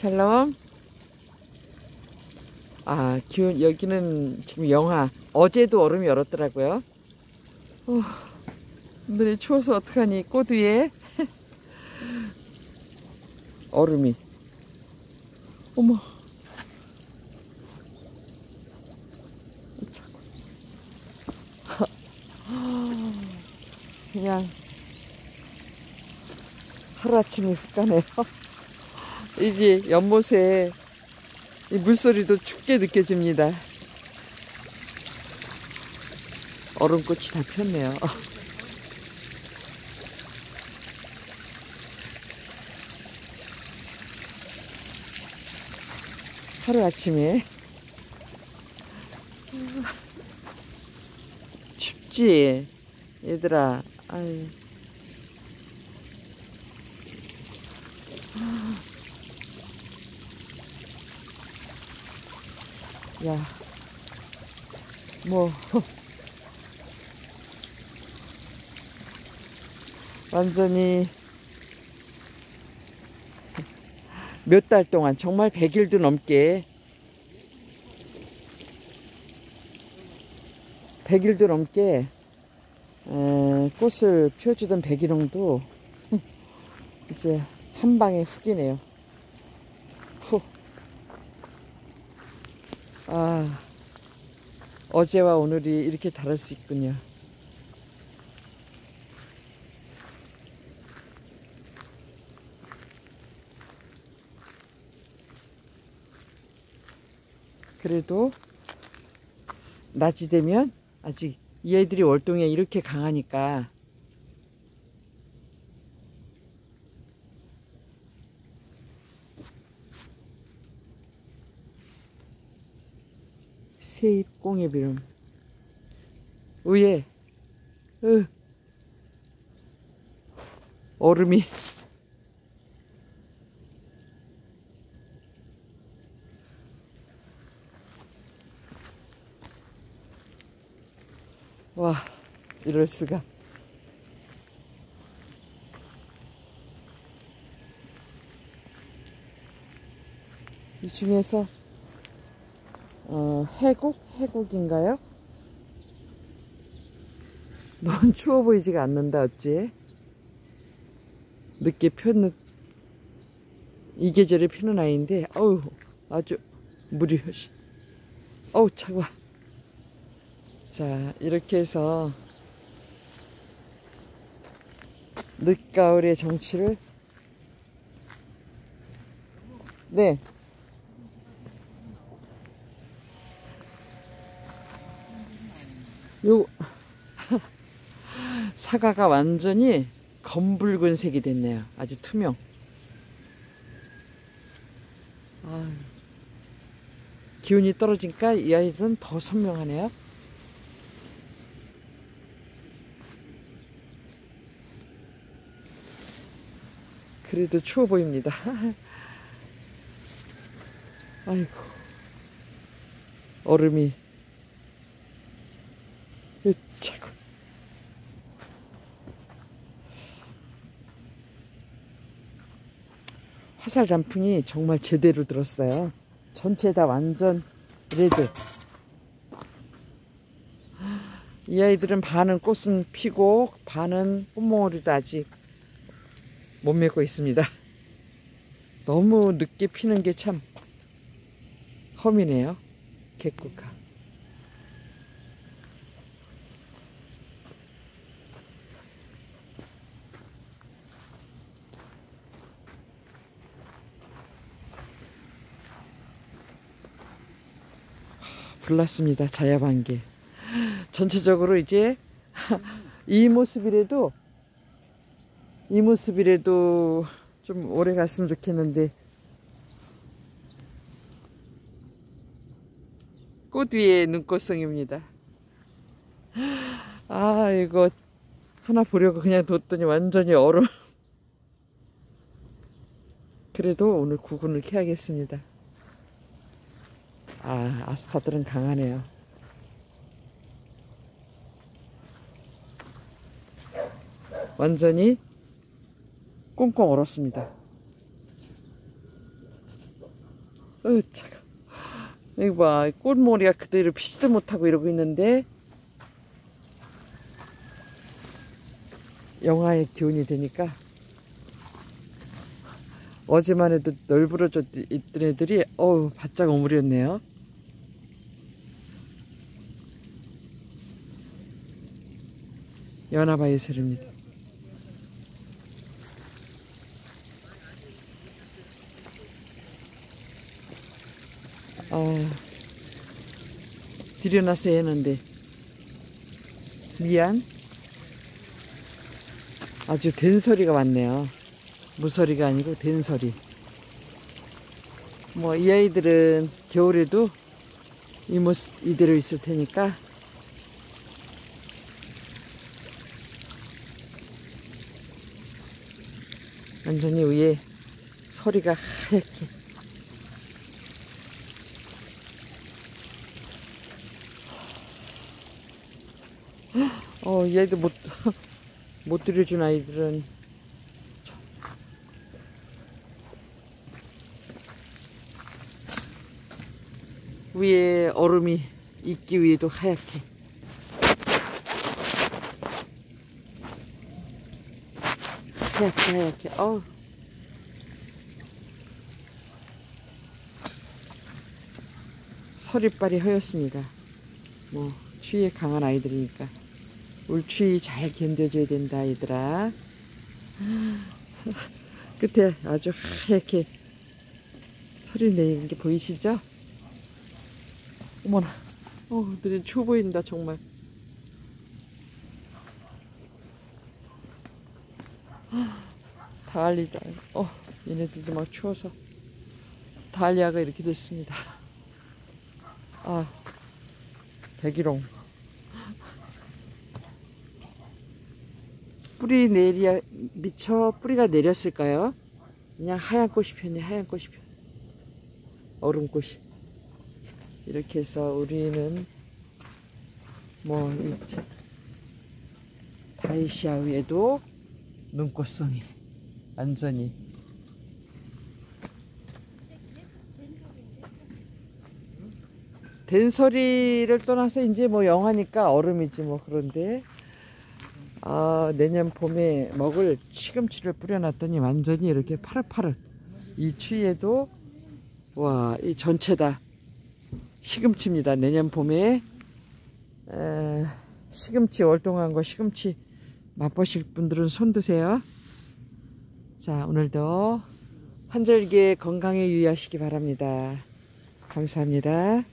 샬롬. 아, 기온, 여기는 지금 영하. 어제도 얼음이 얼었더라고요. 어, 오늘이 추워서 어떡하니, 꽃 위에. 얼음이. 어머. 그냥 하루아침에 훅 가네요. 이제 연못에 이 물소리도 춥게 느껴집니다. 얼음꽃이 다 폈네요. 하루 아침에 춥지 얘들아 아유. 야, 뭐, 완전히 몇 달 동안 정말 100일도 넘게 100일도 넘게 에, 꽃을 펴주던 백일홍도 이제 한 방에 훅이네요. 후. 아, 어제와 오늘이 이렇게 다를 수 있군요. 그래도 낮이 되면 아직 얘들이 월동에 이렇게 강하니까 세입 꽁해비름. 위에 으, 얼음이. 와 이럴 수가. 이 중에서 어, 해곡? 해곡인가요? 넌 추워 보이지가 않는다 어찌? 늦게 폈는 이 계절에 피는 아이인데 어우 아주 물이 어우 차가워. 자 이렇게 해서 늦가을의 정취를. 네 요 사과가 완전히 검붉은 색이 됐네요. 아주 투명. 아, 기온이 떨어지니까 이 아이들은 더 선명하네요. 그래도 추워 보입니다. 아이고 얼음이 으차고 화살 단풍이 정말 제대로 들었어요. 전체 다 완전 레드. 이 아이들은 반은 꽃은 피고 반은 꽃몽오리도 아직 못 맺고 있습니다. 너무 늦게 피는 게 참 험이네요. 개국화. 불났습니다. 자야반개. 전체적으로 이제 이 모습이라도 이 모습이라도 좀 오래 갔으면 좋겠는데 꽃 위에 눈꽃송입니다. 아 이거 하나 보려고 그냥 뒀더니 완전히 얼어. 그래도 오늘 구근을 캐야겠습니다. 아, 아스타들은 강하네요. 완전히 꽁꽁 얼었습니다. 어, 차가. 여기 봐, 꽃머리가 그대로 피지도 못하고 이러고 있는데, 영하의 기운이 되니까, 어제만 해도 널브러져 있던 애들이, 어우, 바짝 오므렸네요. 연화바이슬입니다. 아, 들여놨어야 했는데 미안. 아주 된 소리가 왔네요. 무소리가 아니고 된 소리. 뭐 이 아이들은 겨울에도 이 모습 이대로 있을 테니까 완전히 위에 소리가 하얗게. 어, 얘도 못, 못 들여준 아이들은 위에 얼음이 있기 위해도 하얗게 하얗게 하얗게 어 서리빨이 허였습니다. 뭐 추위에 강한 아이들이니까. 울추위 잘 견뎌줘야 된다 얘들아. 끝에 아주 하얗게 소리 내는 게 보이시죠? 어머나. 어, 눈이 추워 보인다 정말 달리다. 어 얘네들도 막 추워서 달리아가 이렇게 됐습니다. 아 백일홍. 뿌리 내리야 미쳐 뿌리가 내렸을까요? 그냥 하얀 꽃이 피었네 하얀 꽃이 피었네. 얼음꽃이. 이렇게 해서 우리는 뭐 다이시아 위에도 눈꽃송이. 완전히. 된 소리를 떠나서 이제 뭐 영하니까 얼음이지 뭐 그런데 아 내년 봄에 먹을 시금치를 뿌려놨더니 완전히 이렇게 파릇파릇. 이 추위에도 와 이 전체다. 시금치입니다. 내년 봄에. 에, 시금치 월동한 거 시금치 맛보실 분들은 손 드세요. 자 오늘도 환절기에 건강에 유의하시기 바랍니다. 감사합니다